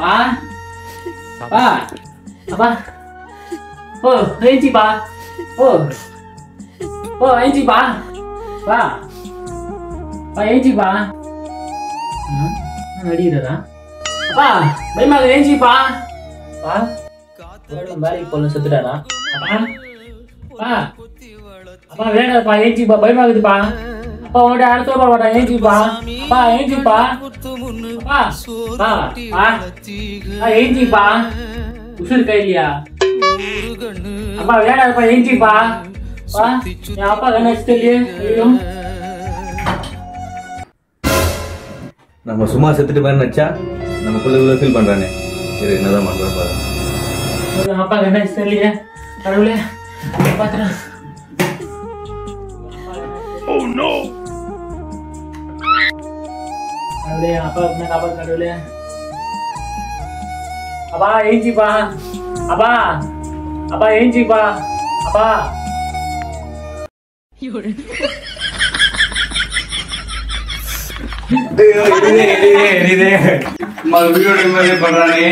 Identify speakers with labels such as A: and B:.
A: பா பா அப்பா ஓ ஏஞ்சி பா ஓ ஓ ஏஞ்சி பா பா பா ஏஞ்சி பா அடிக்கிறதா அப்பா பயமாக ஏஞ்சி பா பா வேலைக்கு போல செத்துட்டாரா அப்பா பா அப்பா வேணாப்பா ஏஞ்சிப்பா பயமாகுதுப்பா உன்கிட்ட அடுத்த போட மாட்டான் ஏஞ்சிப்பா அப்பா ஏஞ்சிப்பா பா பா அப்பா ஏஞ்சிப்பா உசுர் கைலியா அப்பா வேணாப்பா ஏஞ்சிப்பா பா என் அப்பா கண்ணு தெரியல ஐயோ
B: நம்ம சும்மா செத்துட்டு மாதிரி நினச்சா நம்ம பிள்ளை ஃபீல் பண்றானே. இது என்னதான் பண்றோம் பாரு
A: என் அப்பா கண்ணு தெரியல கடவுளே பாத்துறேன் Oh no! अरे यहाँ पर अपने काबर कर ले अबा यहीं जी बा। अबा अबा यहीं जी बा। अबा।
B: दे दे दे दे दे। दे मलबी और मेरे बनाने